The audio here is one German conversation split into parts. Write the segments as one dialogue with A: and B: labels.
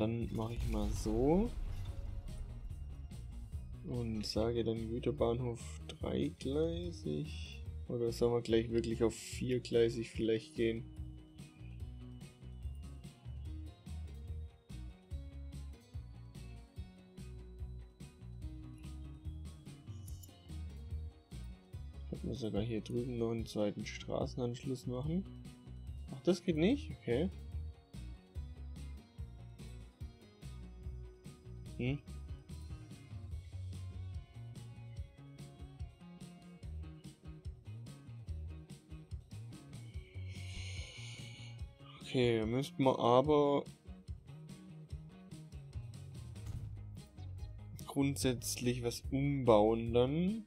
A: dann mache ich mal so. Und sage dann Güterbahnhof dreigleisig. Oder sollen wir gleich wirklich auf viergleisig vielleicht gehen? Könnten wir sogar hier drüben noch einen zweiten Straßenanschluss machen. Ach, das geht nicht? Okay. Hm. Okay, müssten wir aber grundsätzlich was umbauen dann.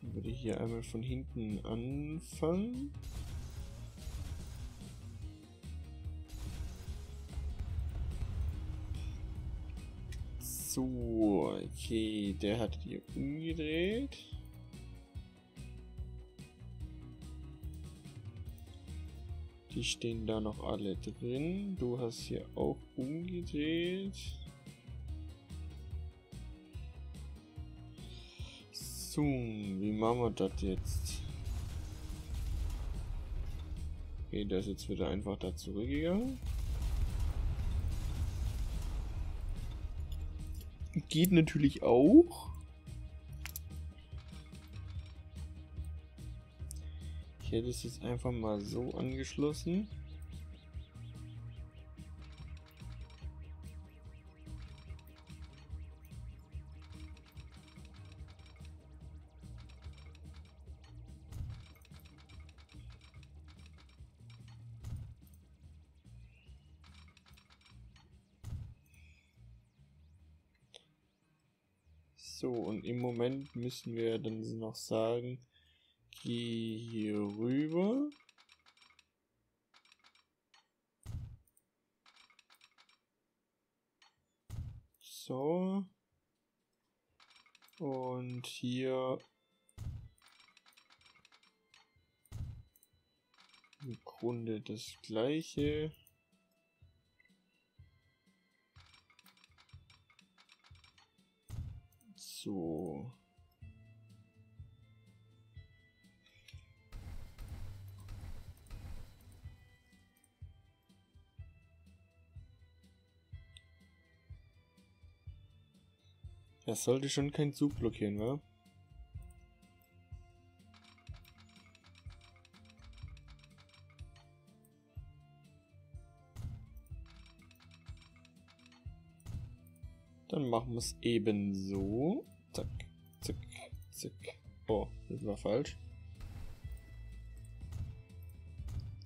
A: Würde hier einmal von hinten anfangen. Okay, der hat hier umgedreht. Die stehen da noch alle drin. Du hast hier auch umgedreht. So, wie machen wir das jetzt? Okay, der ist jetzt wieder einfach da zurückgegangen. Geht natürlich auch. Ich hätte es jetzt einfach mal so angeschlossen. So, und im Moment müssen wir dann noch sagen, gehe hier rüber. So. Und hier im Grunde das gleiche. So. Das sollte schon kein Zug blockieren, wa? Dann machen wir es eben so. Zack, zack, zack. Oh, das war falsch.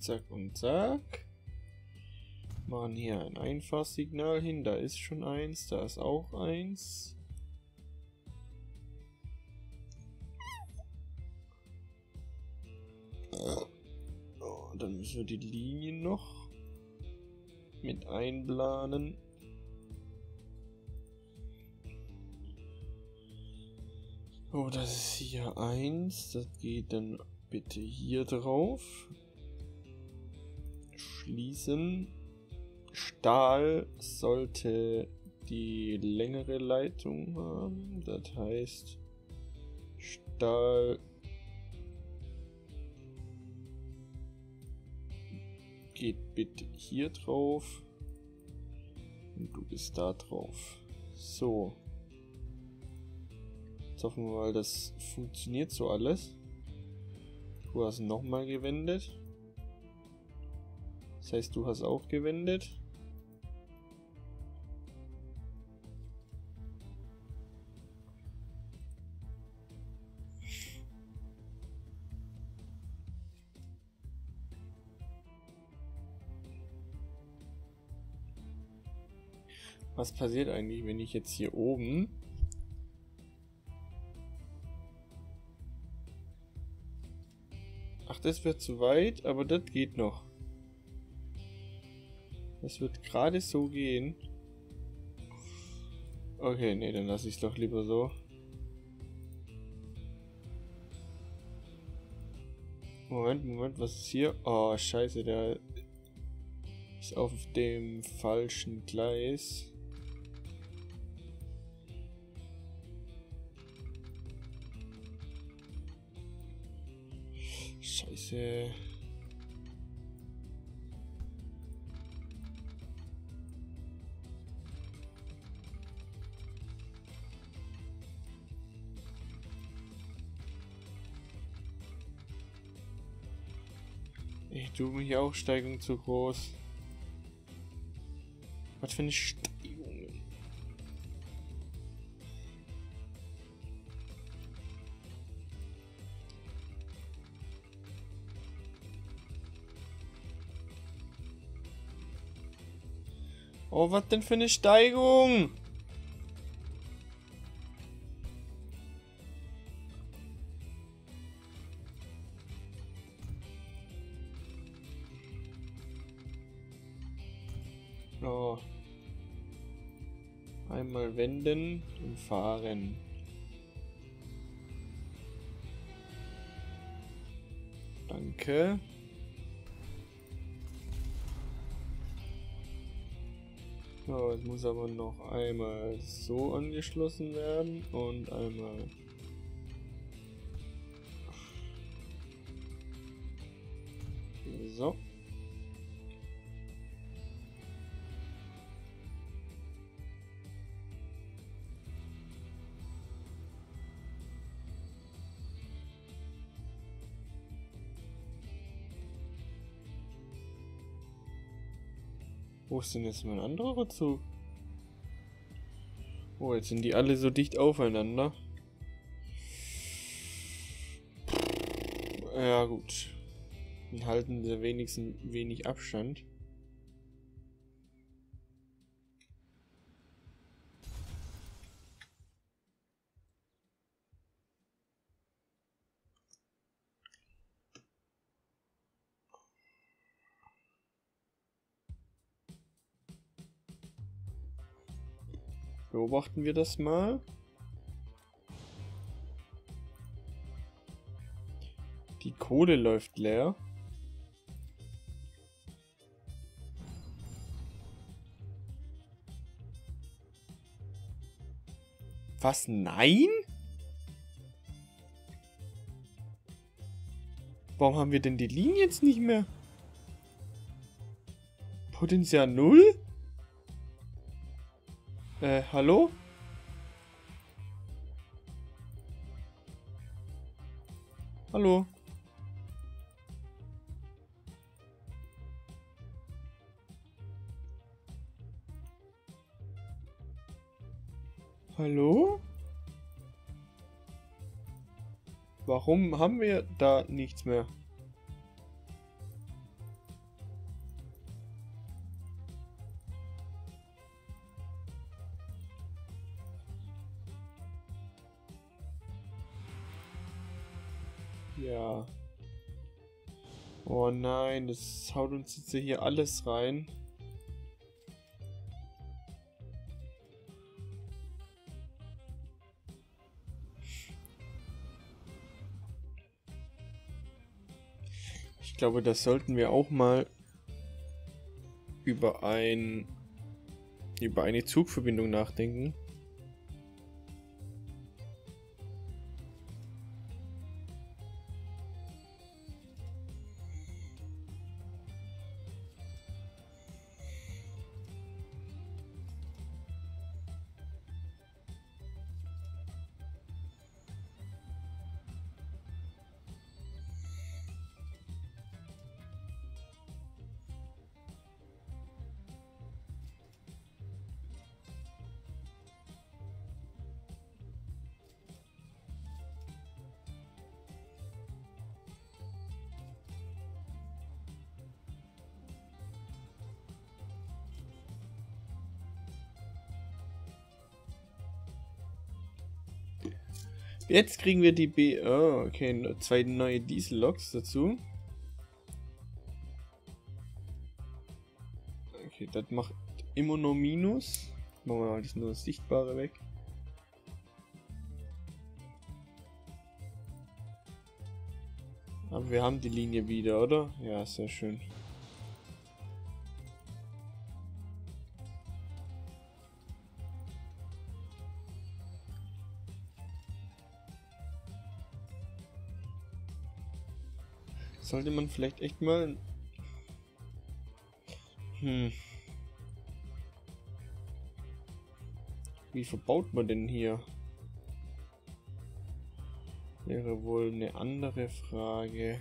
A: Zack und zack. Machen hier ein Einfahrsignal hin. Da ist schon eins. Da ist auch eins. dann müssen wir die Linien noch mit einplanen. Oh, das ist hier eins. Das geht dann bitte hier drauf. Schließen. Stahl sollte die längere Leitung haben. Das heißt, Stahl geht bitte hier drauf. Und du bist da drauf. So. Jetzt hoffen wir mal, das funktioniert so alles. Du hast nochmal gewendet. Das heißt, du hast auch gewendet. Was passiert eigentlich, wenn ich jetzt hier oben Ach, das wird zu weit, aber das geht noch. Das wird gerade so gehen. Okay, nee, dann lasse ich es doch lieber so. Moment, Moment, was ist hier? Oh, scheiße, der Ist auf dem falschen Gleis. Scheiße. Ich tue mich auch Steigung zu groß. Was für eine Steigung. Oh, was denn für eine Steigung? Oh. Einmal wenden und fahren. Danke. So, es muss aber noch einmal so angeschlossen werden und einmal so. Wo ist denn jetzt mein anderer Zug? Oh, jetzt sind die alle so dicht aufeinander. Ja, gut. Dann halten sie wenigstens wenig Abstand. Beobachten wir das mal. Die Kohle läuft leer. Was? Nein? Warum haben wir denn die Linie jetzt nicht mehr? Potenzial 0? Äh, hallo? Hallo? Hallo? Warum haben wir da nichts mehr? Ja. Oh nein, das haut uns jetzt hier alles rein. Ich glaube, das sollten wir auch mal über ein über eine Zugverbindung nachdenken. Jetzt kriegen wir die B. Oh, okay, zwei neue Diesel-Loks dazu. Okay, das macht immer nur Minus. Machen wir mal das nur Sichtbare weg. Aber wir haben die Linie wieder, oder? Ja, sehr schön. Sollte man vielleicht echt mal... Hm. Wie verbaut man denn hier? Wäre wohl eine andere Frage.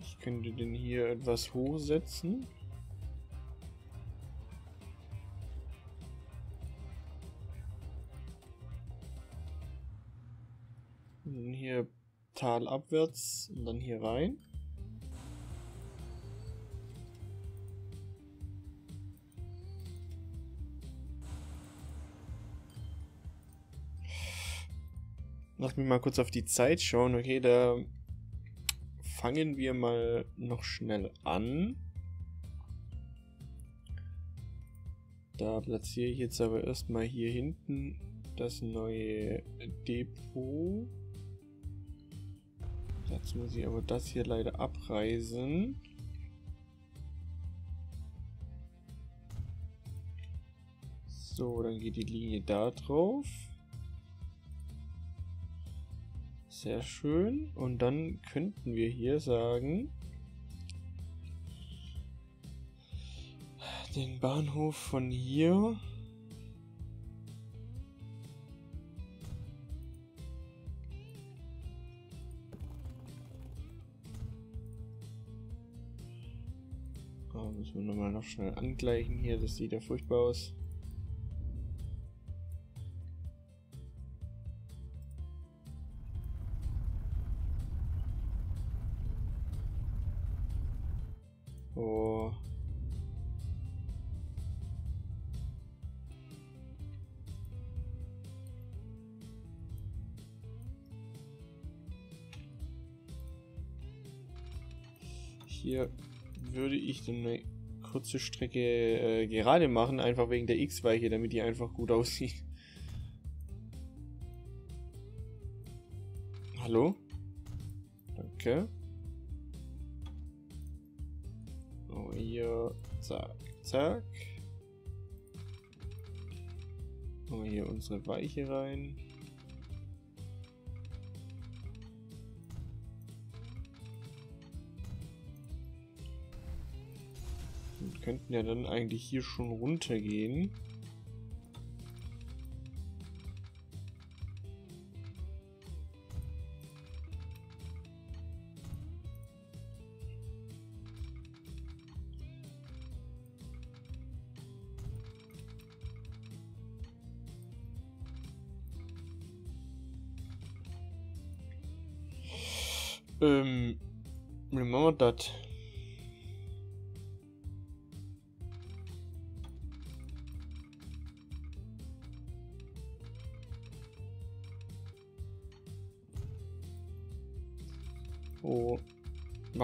A: Ich könnte den hier etwas hochsetzen. Talabwärts und dann hier rein. Lass mich mal kurz auf die Zeit schauen. Okay, da fangen wir mal noch schnell an. Da platziere ich jetzt aber erstmal hier hinten das neue Depot. Jetzt muss ich aber das hier leider abreißen. So, dann geht die Linie da drauf. Sehr schön. Und dann könnten wir hier sagen, den Bahnhof von hier wir nochmal noch schnell angleichen hier. Das sieht ja furchtbar aus. Oh. Hier würde ich eine kurze Strecke äh, gerade machen, einfach wegen der X-Weiche, damit die einfach gut aussieht. Hallo? Danke. So, hier, zack, zack. Machen wir hier unsere Weiche rein. Könnten ja dann eigentlich hier schon runtergehen. Ähm, wie machen wir das?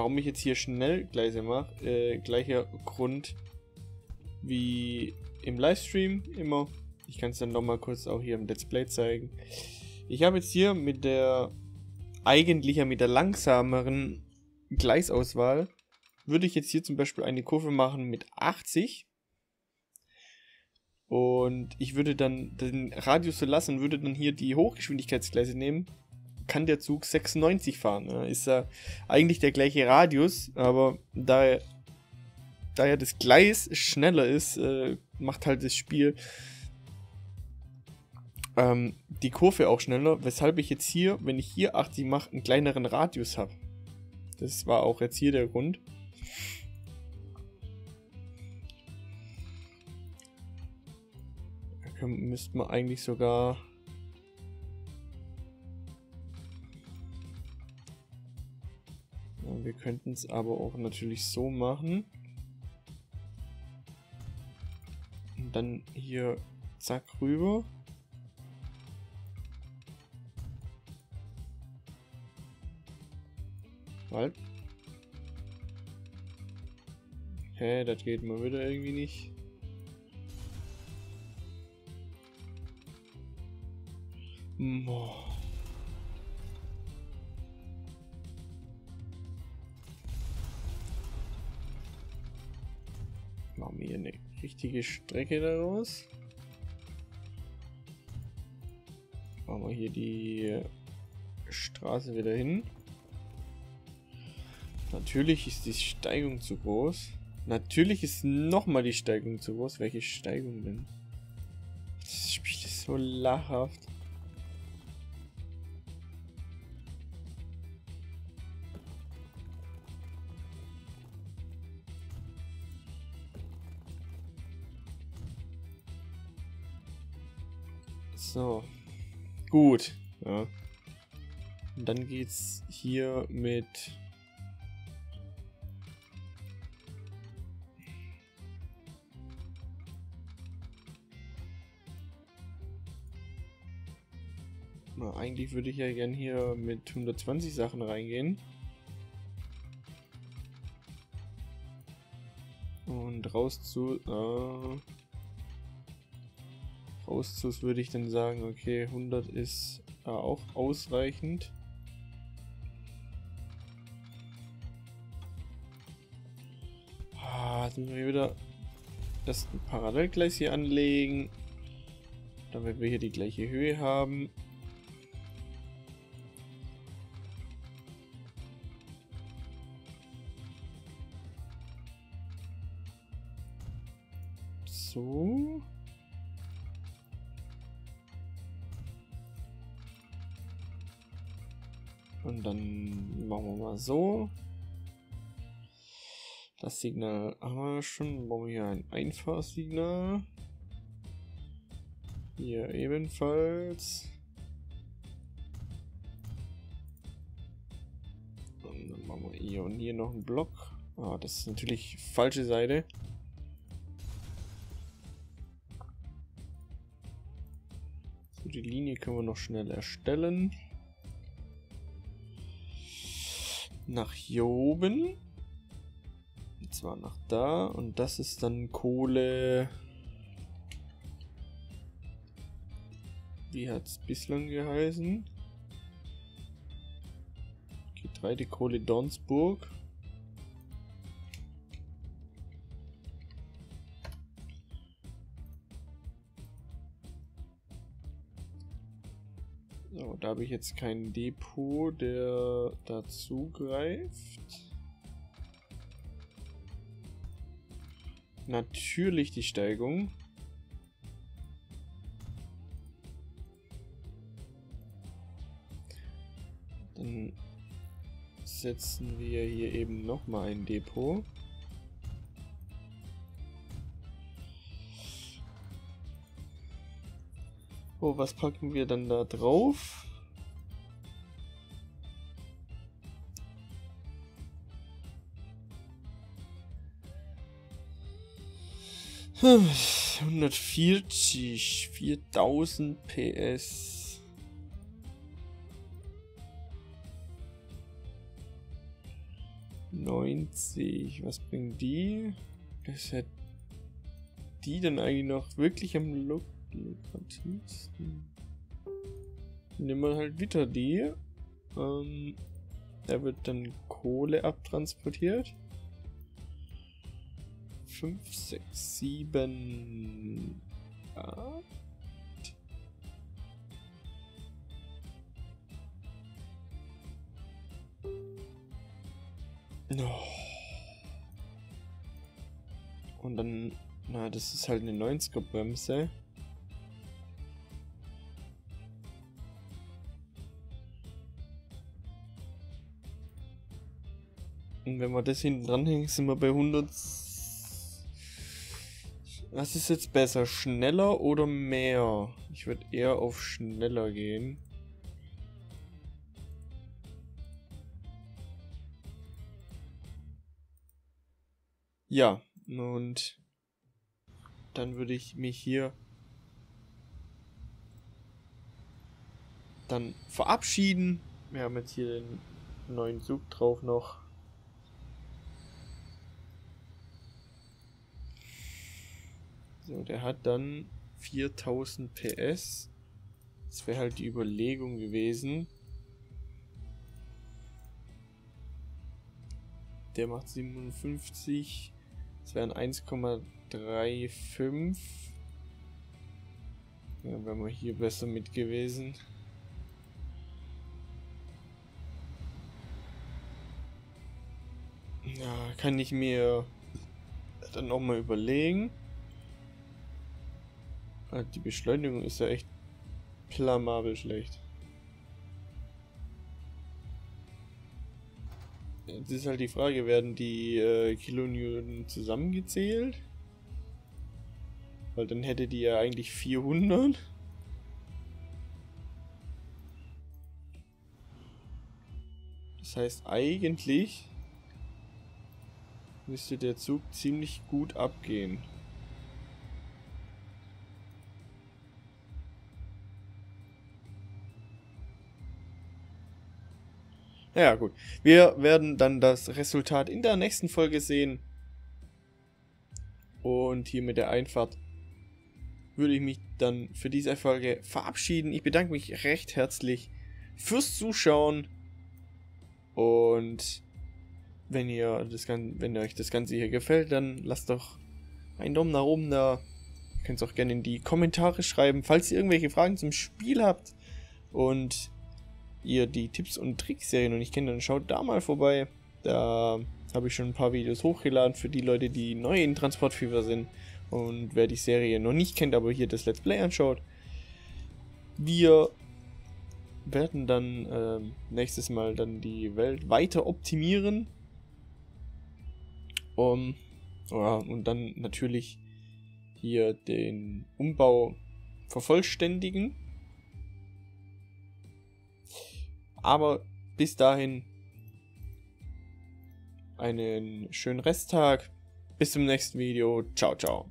A: Warum ich jetzt hier Schnellgleise mache, äh, gleicher Grund wie im Livestream immer. Ich kann es dann nochmal kurz auch hier im Let's Play zeigen. Ich habe jetzt hier mit der eigentlich ja mit der langsameren Gleisauswahl würde ich jetzt hier zum Beispiel eine Kurve machen mit 80 und ich würde dann den Radius so lassen, würde dann hier die Hochgeschwindigkeitsgleise nehmen kann der Zug 96 fahren. Ja. Ist ja eigentlich der gleiche Radius, aber da da ja das Gleis schneller ist, äh, macht halt das Spiel ähm, die Kurve auch schneller, weshalb ich jetzt hier, wenn ich hier 80 mache, einen kleineren Radius habe. Das war auch jetzt hier der Grund. Da müsste man eigentlich sogar könnten es aber auch natürlich so machen. Und dann hier zack rüber. Halt. Hä, das geht mal wieder irgendwie nicht. Boah. Richtige Strecke daraus. Machen wir hier die Straße wieder hin. Natürlich ist die Steigung zu groß. Natürlich ist nochmal die Steigung zu groß. Welche Steigung denn? Das Spiel ist so lachhaft. So. Gut. Ja. Und dann geht's hier mit Na, eigentlich würde ich ja gern hier mit 120 Sachen reingehen. Und raus zu... Äh, raus zu würde ich dann sagen, okay, 100 ist äh, auch ausreichend. Ah, jetzt müssen wir wieder das Parallelgleis hier anlegen, damit wir hier die gleiche Höhe haben. So. Und dann machen wir mal so. Das Signal haben wir schon. Bauen wir hier ein Einfahrsignal. Hier ebenfalls. Und dann machen wir hier und hier noch einen Block. Ah, das ist natürlich falsche Seite. die Linie können wir noch schnell erstellen. Nach hier oben. Und zwar nach da. Und das ist dann Kohle. Wie hat es bislang geheißen? Getreidekohle Donsburg. Da habe ich jetzt kein Depot, der dazu greift. Natürlich die Steigung. Dann setzen wir hier eben nochmal ein Depot. Oh, was packen wir dann da drauf? 140, 4000 PS. Neunzig, was bringen die? Das hat die dann eigentlich noch wirklich am lukrativsten. Nehmen wir halt wieder die. Ähm, da wird dann Kohle abtransportiert. 5, 6, 7, 8. Und dann, na, das ist halt eine 90er Bremse. Und wenn wir das hinten dranhängen, sind wir bei 100. Was ist jetzt besser? Schneller oder mehr? Ich würde eher auf schneller gehen. Ja, und dann würde ich mich hier dann verabschieden. Wir haben jetzt hier den neuen Zug drauf noch. So, der hat dann 4000 PS. Das wäre halt die Überlegung gewesen. Der macht 57. Das wären 1,3 3, 5. Ja, wären wir hier besser mit gewesen. Ja, kann ich mir dann auch mal überlegen. Ah, die Beschleunigung ist ja echt plamabel schlecht. Jetzt ist halt die Frage, werden die äh, Kilonewton zusammengezählt? Weil dann hätte die ja eigentlich 400. Das heißt, eigentlich müsste der Zug ziemlich gut abgehen. Ja, gut. Wir werden dann das Resultat in der nächsten Folge sehen. Und hier mit der Einfahrt würde ich mich dann für diese Folge verabschieden. Ich bedanke mich recht herzlich fürs Zuschauen. Und wenn ihr das wenn euch das Ganze hier gefällt, dann lasst doch einen Daumen nach oben da. Ihr könnt es auch gerne in die Kommentare schreiben, falls ihr irgendwelche Fragen zum Spiel habt. Und ihr die Tipps und Tricks-Serien noch nicht kennt, dann schaut da mal vorbei. Da habe ich schon ein paar Videos hochgeladen für die Leute, die neu in Transportfever sind. Und wer die Serie noch nicht kennt, aber hier das Let's Play anschaut. Wir werden dann äh, nächstes Mal dann die Welt weiter optimieren. Um, ja, und dann natürlich hier den Umbau vervollständigen. Aber bis dahin einen schönen Resttag. Bis zum nächsten Video. Ciao, ciao.